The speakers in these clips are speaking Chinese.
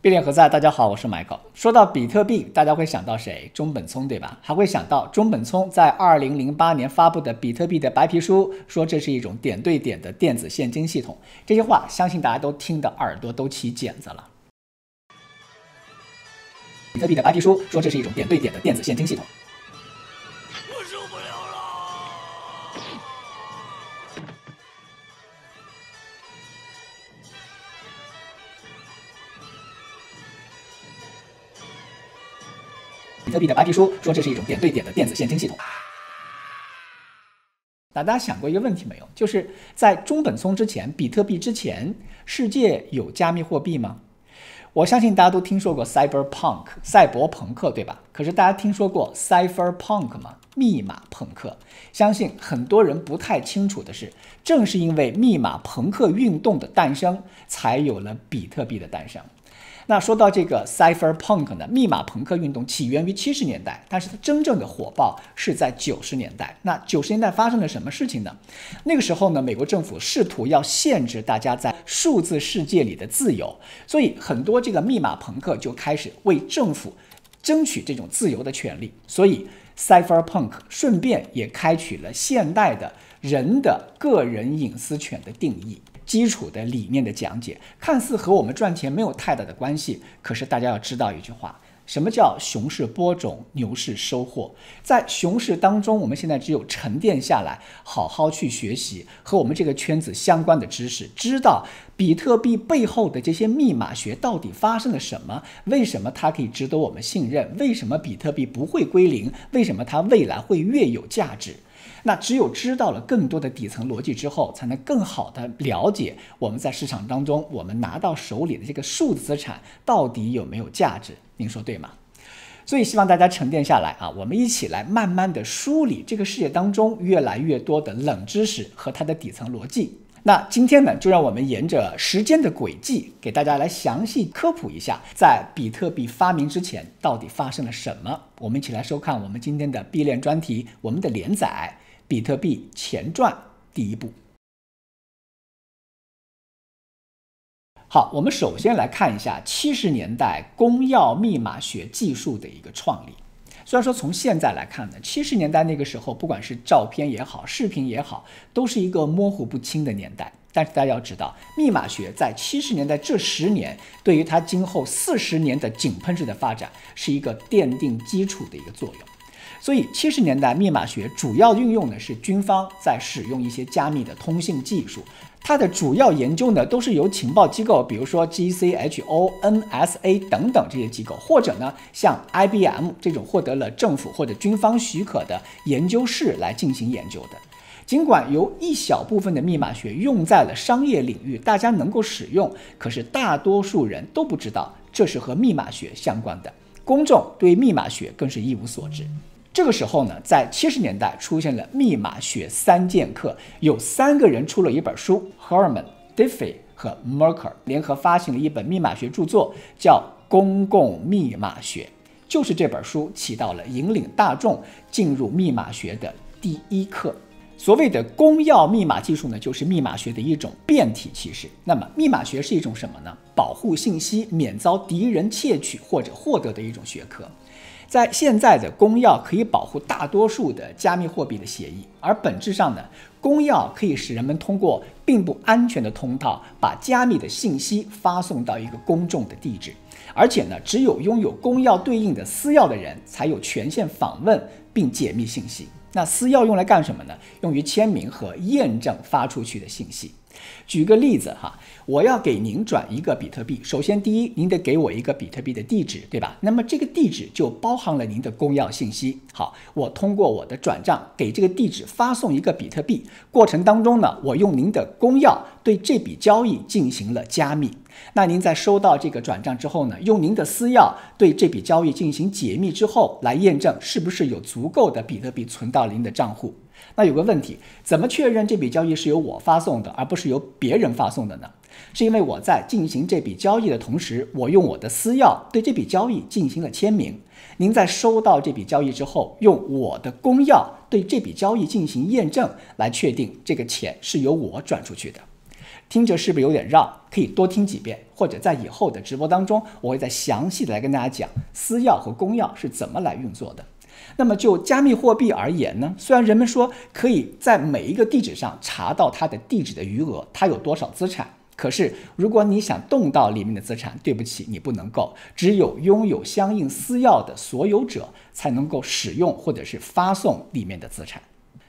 币链何在？大家好，我是 Michael。说到比特币，大家会想到谁？中本聪，对吧？还会想到中本聪在二零零八年发布的比特币的白皮书，说这是一种点对点的电子现金系统。这些话，相信大家都听得耳朵都起茧子了。比特币的白皮书说这是一种点对点的电子现金系统。比特币的白皮书说这是一种点对点的电子现金系统。那大家想过一个问题没有？就是在中本聪之前，比特币之前，世界有加密货币吗？我相信大家都听说过 cyberpunk 赛博朋克，对吧？可是大家听说过 cyberpunk 吗？密码朋克？相信很多人不太清楚的是，正是因为密码朋克运动的诞生，才有了比特币的诞生。那说到这个 cyberpunk 呢，密码朋克运动起源于七十年代，但是它真正的火爆是在九十年代。那九十年代发生了什么事情呢？那个时候呢，美国政府试图要限制大家在数字世界里的自由，所以很多这个密码朋克就开始为政府争取这种自由的权利。所以 cyberpunk 顺便也开启了现代的人的个人隐私权的定义。基础的理念的讲解，看似和我们赚钱没有太大的关系。可是大家要知道一句话：什么叫熊市播种，牛市收获？在熊市当中，我们现在只有沉淀下来，好好去学习和我们这个圈子相关的知识，知道比特币背后的这些密码学到底发生了什么？为什么它可以值得我们信任？为什么比特币不会归零？为什么它未来会越有价值？那只有知道了更多的底层逻辑之后，才能更好的了解我们在市场当中，我们拿到手里的这个数字资产到底有没有价值？您说对吗？所以希望大家沉淀下来啊，我们一起来慢慢的梳理这个世界当中越来越多的冷知识和它的底层逻辑。那今天呢，就让我们沿着时间的轨迹，给大家来详细科普一下，在比特币发明之前到底发生了什么。我们一起来收看我们今天的币链专题，我们的连载。比特币前传第一步。好，我们首先来看一下七十年代公钥密码学技术的一个创立。虽然说从现在来看呢，七十年代那个时候，不管是照片也好，视频也好，都是一个模糊不清的年代。但是大家要知道，密码学在七十年代这十年，对于它今后四十年的井喷式的发展，是一个奠定基础的一个作用。所以，七十年代密码学主要运用的是军方在使用一些加密的通信技术，它的主要研究呢都是由情报机构，比如说 GCHO、NSA 等等这些机构，或者呢像 IBM 这种获得了政府或者军方许可的研究室来进行研究的。尽管由一小部分的密码学用在了商业领域，大家能够使用，可是大多数人都不知道这是和密码学相关的，公众对密码学更是一无所知。这个时候呢，在七十年代出现了密码学三剑客，有三个人出了一本书，Herman、Diffie 和 Merker 联合发行了一本密码学著作，叫《公共密码学》。就是这本书起到了引领大众进入密码学的第一课。所谓的公钥密码技术呢，就是密码学的一种变体其实。那么，密码学是一种什么呢？保护信息免遭敌人窃取或者获得的一种学科。在现在的公钥可以保护大多数的加密货币的协议，而本质上呢，公钥可以使人们通过并不安全的通道把加密的信息发送到一个公众的地址，而且呢，只有拥有公钥对应的私钥的人才有权限访问并解密信息。那私钥用来干什么呢？用于签名和验证发出去的信息。举个例子哈。我要给您转一个比特币，首先第一，您得给我一个比特币的地址，对吧？那么这个地址就包含了您的公钥信息。好，我通过我的转账给这个地址发送一个比特币，过程当中呢，我用您的公钥对这笔交易进行了加密。那您在收到这个转账之后呢，用您的私钥对这笔交易进行解密之后，来验证是不是有足够的比特币存到您的账户。那有个问题，怎么确认这笔交易是由我发送的，而不是由别人发送的呢？是因为我在进行这笔交易的同时，我用我的私钥对这笔交易进行了签名。您在收到这笔交易之后，用我的公钥对这笔交易进行验证，来确定这个钱是由我转出去的。听着是不是有点绕？可以多听几遍，或者在以后的直播当中，我会再详细的来跟大家讲私钥和公钥是怎么来运作的。那么就加密货币而言呢，虽然人们说可以在每一个地址上查到它的地址的余额，它有多少资产。可是，如果你想动到里面的资产，对不起，你不能够。只有拥有相应私钥的所有者才能够使用或者是发送里面的资产。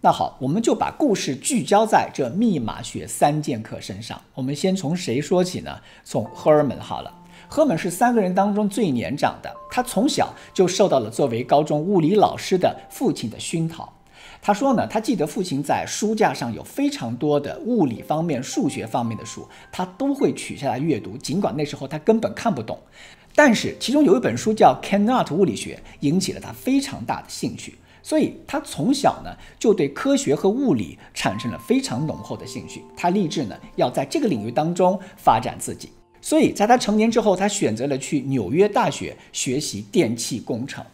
那好，我们就把故事聚焦在这密码学三剑客身上。我们先从谁说起呢？从赫尔蒙好了。赫本是三个人当中最年长的，他从小就受到了作为高中物理老师的父亲的熏陶。他说呢，他记得父亲在书架上有非常多的物理方面、数学方面的书，他都会取下来阅读。尽管那时候他根本看不懂，但是其中有一本书叫《Cannot 物理学》，引起了他非常大的兴趣。所以他从小呢就对科学和物理产生了非常浓厚的兴趣。他立志呢要在这个领域当中发展自己。所以在他成年之后，他选择了去纽约大学学习电气工程。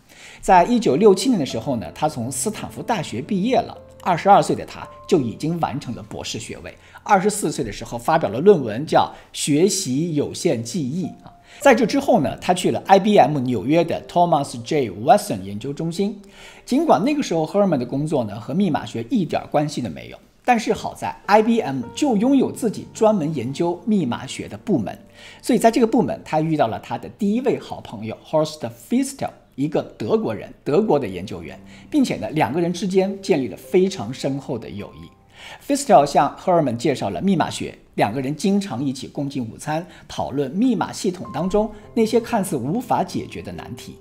在一九六七年的时候呢，他从斯坦福大学毕业了。二十二岁的他就已经完成了博士学位。二十四岁的时候发表了论文，叫《学习有限记忆》啊。在这之后呢，他去了 IBM 纽约的 Thomas J. Watson 研究中心。尽管那个时候 Herman 的工作呢和密码学一点关系都没有，但是好在 IBM 就拥有自己专门研究密码学的部门，所以在这个部门他遇到了他的第一位好朋友 Horst Feistel。一个德国人，德国的研究员，并且呢，两个人之间建立了非常深厚的友谊。f i s t e l 向赫尔曼介绍了密码学，两个人经常一起共进午餐，讨论密码系统当中那些看似无法解决的难题。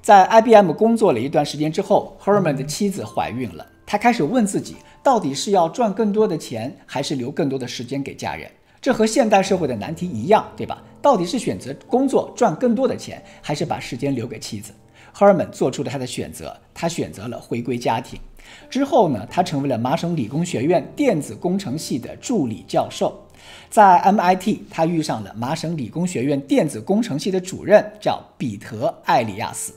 在 IBM 工作了一段时间之后，赫尔曼的妻子怀孕了，他开始问自己，到底是要赚更多的钱，还是留更多的时间给家人？这和现代社会的难题一样，对吧？到底是选择工作赚更多的钱，还是把时间留给妻子？赫尔曼做出了他的选择，他选择了回归家庭。之后呢，他成为了麻省理工学院电子工程系的助理教授。在 MIT，他遇上了麻省理工学院电子工程系的主任，叫彼得·艾利亚斯。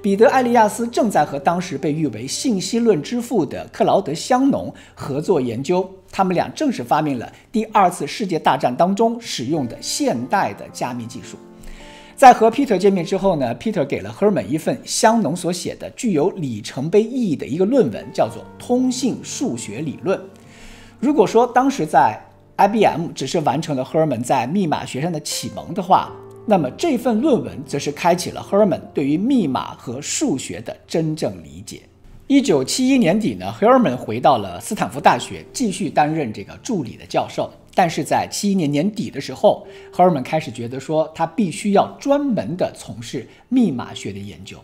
彼得·艾利亚斯正在和当时被誉为信息论之父的克劳德·香农合作研究。他们俩正是发明了第二次世界大战当中使用的现代的加密技术。在和 Peter 见面之后呢，Peter 给了 Herman 一份香农所写的具有里程碑意义的一个论文，叫做《通信数学理论》。如果说当时在 IBM 只是完成了 Herman 在密码学上的启蒙的话，那么这份论文则是开启了 Herman 对于密码和数学的真正理解。一九七一年底呢，Herman 回到了斯坦福大学，继续担任这个助理的教授。但是在七一年年底的时候，赫尔曼开始觉得说，他必须要专门的从事密码学的研究。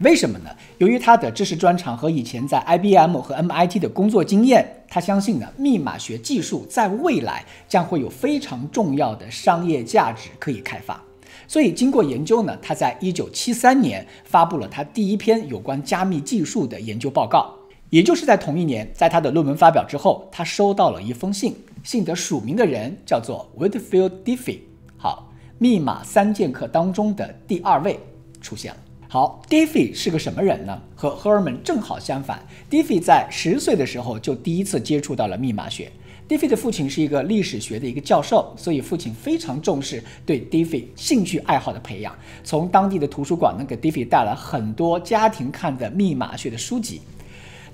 为什么呢？由于他的知识专长和以前在 IBM 和 MIT 的工作经验，他相信呢，密码学技术在未来将会有非常重要的商业价值可以开发。所以经过研究呢，他在一九七三年发布了他第一篇有关加密技术的研究报告。也就是在同一年，在他的论文发表之后，他收到了一封信。信的署名的人叫做 Whitfield Diffie。好，密码三剑客当中的第二位出现了。好，Diffie 是个什么人呢？和 Herman 正好相反。Diffie 在十岁的时候就第一次接触到了密码学。Diffie 的父亲是一个历史学的一个教授，所以父亲非常重视对 Diffie 兴趣爱好的培养。从当地的图书馆呢给 Diffie 带来很多家庭看的密码学的书籍。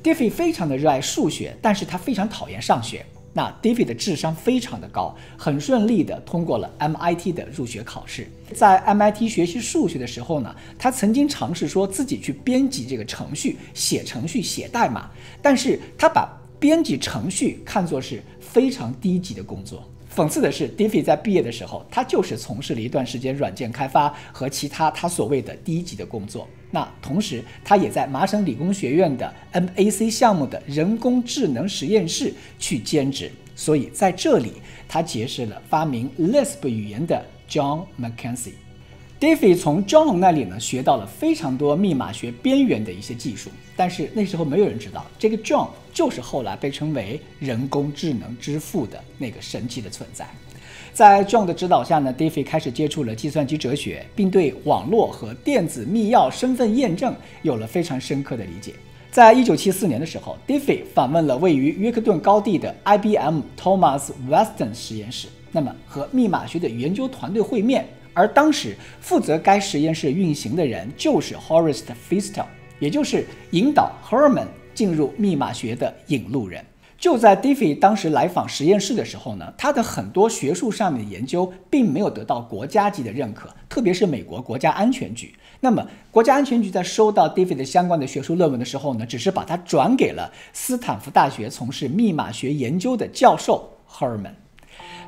Diffie 非常的热爱数学，但是他非常讨厌上学。那 David 的智商非常的高，很顺利的通过了 MIT 的入学考试。在 MIT 学习数学的时候呢，他曾经尝试说自己去编辑这个程序，写程序、写代码，但是他把编辑程序看作是非常低级的工作。讽刺的是，David 在毕业的时候，他就是从事了一段时间软件开发和其他他所谓的低级的工作。那同时，他也在麻省理工学院的 MAC 项目的人工智能实验室去兼职。所以在这里，他结识了发明 Lisp 语言的 John Mackenzie。David 从 John 那里呢学到了非常多密码学边缘的一些技术，但是那时候没有人知道，这个 John 就是后来被称为人工智能之父的那个神奇的存在。在 John 的指导下呢，David 开始接触了计算机哲学，并对网络和电子密钥身份验证有了非常深刻的理解。在一九七四年的时候，Diffie 访问了位于约克顿高地的 IBM Thomas Weston 实验室，那么和密码学的研究团队会面。而当时负责该实验室运行的人就是 Horace Feistel，也就是引导 Herman 进入密码学的引路人。就在 Diffie 当时来访实验室的时候呢，他的很多学术上面的研究并没有得到国家级的认可，特别是美国国家安全局。那么，国家安全局在收到 Diffie 的相关的学术论文的时候呢，只是把它转给了斯坦福大学从事密码学研究的教授 Herman。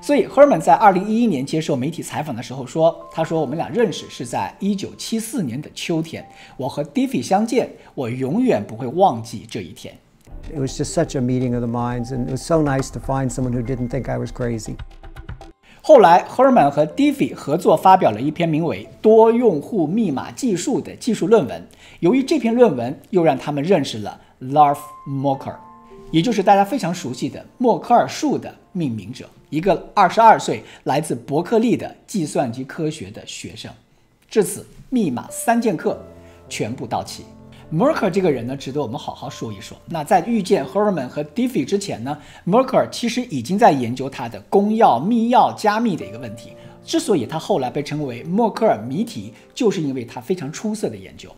所以，Herman 在2011年接受媒体采访的时候说：“他说我们俩认识是在1974年的秋天，我和 Diffie 相见，我永远不会忘记这一天。” It was just such a meeting of the minds, and it was so nice to find someone who didn't think I was crazy. 后来，Herman 和 Diffie 合作发表了一篇名为《多用户密码技术》的技术论文。由于这篇论文，又让他们认识了 Larf Mocker，也就是大家非常熟悉的默克尔树的命名者，一个二十二岁来自伯克利的计算机科学的学生。至此，密码三剑客全部到齐。默克尔这个人呢，值得我们好好说一说。那在遇见赫尔曼和迪菲之前呢默克尔其实已经在研究他的公钥、密钥加密的一个问题。之所以他后来被称为默克尔谜题，就是因为他非常出色的研究。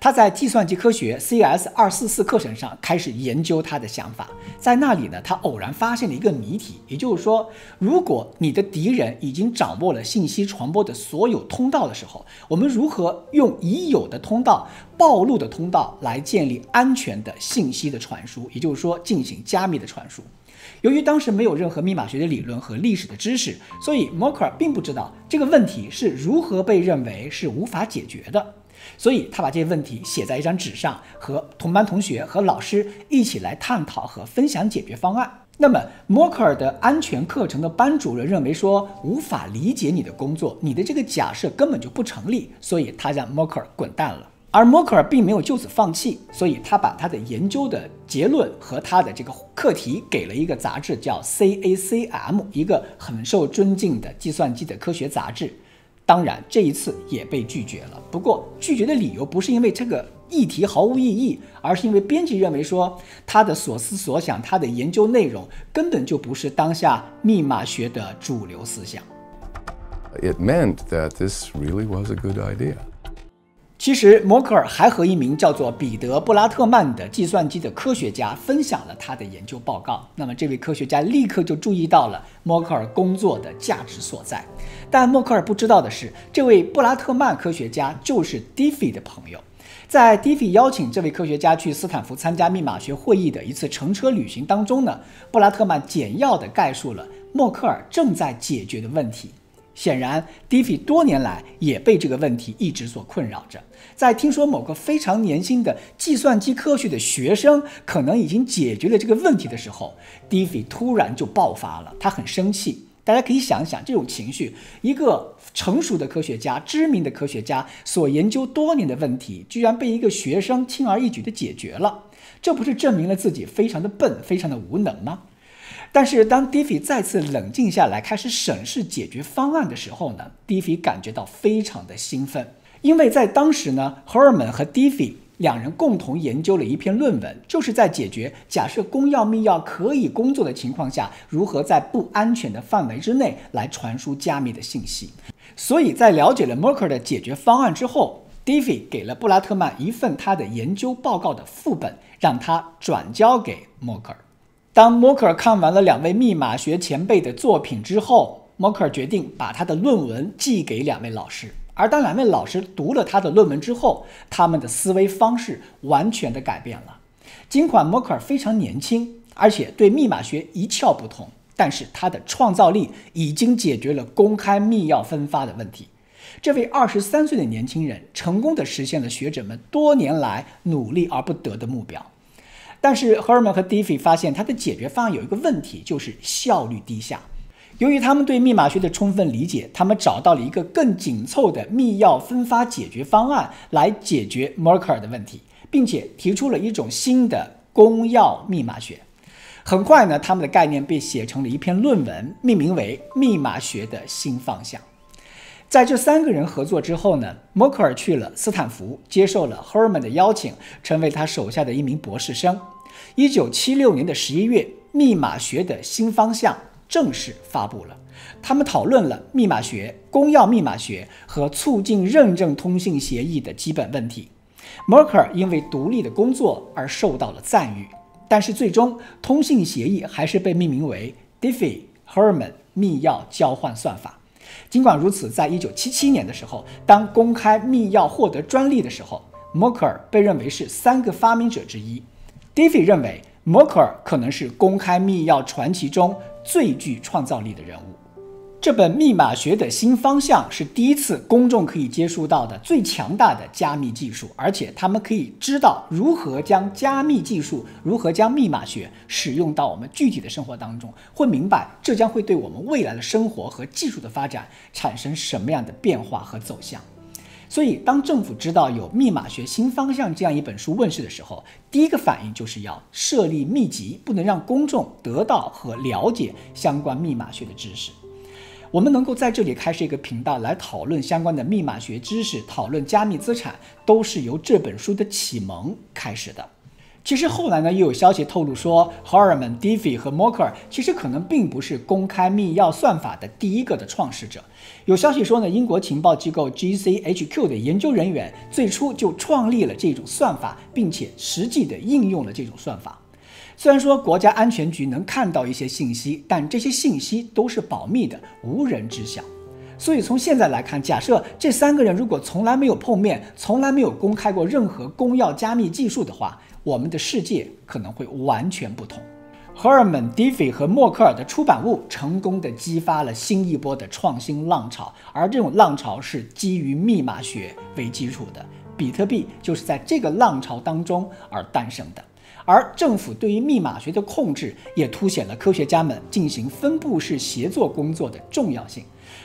他在计算机科学 CS 二四四课程上开始研究他的想法，在那里呢，他偶然发现了一个谜题，也就是说，如果你的敌人已经掌握了信息传播的所有通道的时候，我们如何用已有的通道、暴露的通道来建立安全的信息的传输，也就是说，进行加密的传输。由于当时没有任何密码学的理论和历史的知识，所以 Mocker 并不知道这个问题是如何被认为是无法解决的。所以他把这些问题写在一张纸上，和同班同学和老师一起来探讨和分享解决方案。那么，默克尔的安全课程的班主任认为说无法理解你的工作，你的这个假设根本就不成立，所以他让默克尔滚蛋了。而默克尔并没有就此放弃，所以他把他的研究的结论和他的这个课题给了一个杂志，叫 CACM，一个很受尊敬的计算机的科学杂志。当然，这一次也被拒绝了。不过，拒绝的理由不是因为这个议题毫无意义，而是因为编辑认为说他的所思所想、他的研究内容根本就不是当下密码学的主流思想。It meant that this really was a good idea. 其实，默克尔还和一名叫做彼得·布拉特曼的计算机的科学家分享了他的研究报告。那么，这位科学家立刻就注意到了默克尔工作的价值所在。但默克尔不知道的是，这位布拉特曼科学家就是 Diffie 的朋友。在 Diffie 邀请这位科学家去斯坦福参加密码学会议的一次乘车旅行当中呢，布拉特曼简要地概述了默克尔正在解决的问题。显然，Diffie 多年来也被这个问题一直所困扰着。在听说某个非常年轻的计算机科学的学生可能已经解决了这个问题的时候，Diffie 突然就爆发了，他很生气。大家可以想想这种情绪：一个成熟的科学家、知名的科学家所研究多年的问题，居然被一个学生轻而易举地解决了，这不是证明了自己非常的笨、非常的无能吗？但是当 Diffie 再次冷静下来，开始审视解决方案的时候呢，Diffie 感觉到非常的兴奋，因为在当时呢，Herman 和 Diffie 两人共同研究了一篇论文，就是在解决假设公钥密钥可以工作的情况下，如何在不安全的范围之内来传输加密的信息。所以在了解了 Merker 的解决方案之后，Diffie 给了布拉特曼一份他的研究报告的副本，让他转交给 Merker。当默克尔看完了两位密码学前辈的作品之后，默克尔决定把他的论文寄给两位老师。而当两位老师读了他的论文之后，他们的思维方式完全的改变了。尽管默克尔非常年轻，而且对密码学一窍不通，但是他的创造力已经解决了公开密钥分发的问题。这位二十三岁的年轻人，成功的实现了学者们多年来努力而不得的目标。但是，Herman 和 Diffie 发现他的解决方案有一个问题，就是效率低下。由于他们对密码学的充分理解，他们找到了一个更紧凑的密钥分发解决方案来解决 Merker 的问题，并且提出了一种新的公钥密码学。很快呢，他们的概念被写成了一篇论文，命名为《密码学的新方向》。在这三个人合作之后呢，默克尔去了斯坦福，接受了 Herman 的邀请，成为他手下的一名博士生。一九七六年的十一月，密码学的新方向正式发布了。他们讨论了密码学、公钥密码学和促进认证通信协议的基本问题。默克尔因为独立的工作而受到了赞誉，但是最终通信协议还是被命名为 Diffie-Hellman 密钥交换算法。尽管如此，在一九七七年的时候，当公开密钥获得专利的时候，默克尔被认为是三个发明者之一。Diffie 认为默克尔可能是公开密钥传奇中最具创造力的人物。这本密码学的新方向是第一次公众可以接触到的最强大的加密技术，而且他们可以知道如何将加密技术、如何将密码学使用到我们具体的生活当中，会明白这将会对我们未来的生活和技术的发展产生什么样的变化和走向。所以，当政府知道有《密码学新方向》这样一本书问世的时候，第一个反应就是要设立秘籍，不能让公众得到和了解相关密码学的知识。我们能够在这里开设一个频道来讨论相关的密码学知识，讨论加密资产，都是由这本书的启蒙开始的。其实后来呢，又有消息透露说，Horman、Diffie 和 m o k e r 其实可能并不是公开密钥算法的第一个的创始者。有消息说呢，英国情报机构 GCHQ 的研究人员最初就创立了这种算法，并且实际的应用了这种算法。虽然说国家安全局能看到一些信息，但这些信息都是保密的，无人知晓。所以从现在来看，假设这三个人如果从来没有碰面，从来没有公开过任何公钥加密技术的话，我们的世界可能会完全不同。Herman、Diffie 和默克尔的出版物成功的激发了新一波的创新浪潮，而这种浪潮是基于密码学为基础的。比特币就是在这个浪潮当中而诞生的。而政府对于密码学的控制，也凸显了科学家们进行分布式协作工作的重要性。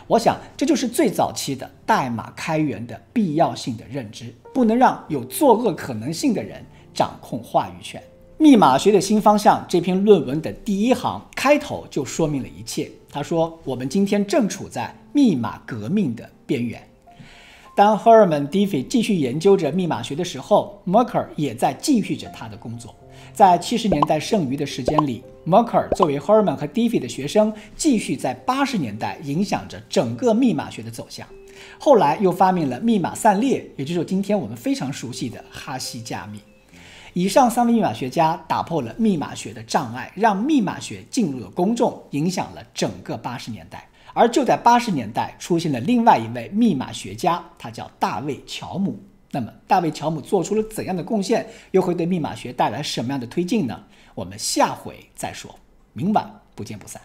我想，这就是最早期的代码开源的必要性的认知，不能让有作恶可能性的人掌控话语权。密码学的新方向这篇论文的第一行开头就说明了一切。他说：“我们今天正处在密码革命的边缘。”当 Herman Diffie 继续研究着密码学的时候，Merker 也在继续着他的工作。在七十年代剩余的时间里，Merker 作为 Herman 和 Diffie 的学生，继续在八十年代影响着整个密码学的走向。后来又发明了密码散列，也就是今天我们非常熟悉的哈希加密。以上三位密码学家打破了密码学的障碍，让密码学进入了公众，影响了整个八十年代。而就在八十年代，出现了另外一位密码学家，他叫大卫·乔姆。那么，大卫·乔姆做出了怎样的贡献，又会对密码学带来什么样的推进呢？我们下回再说。明晚不见不散。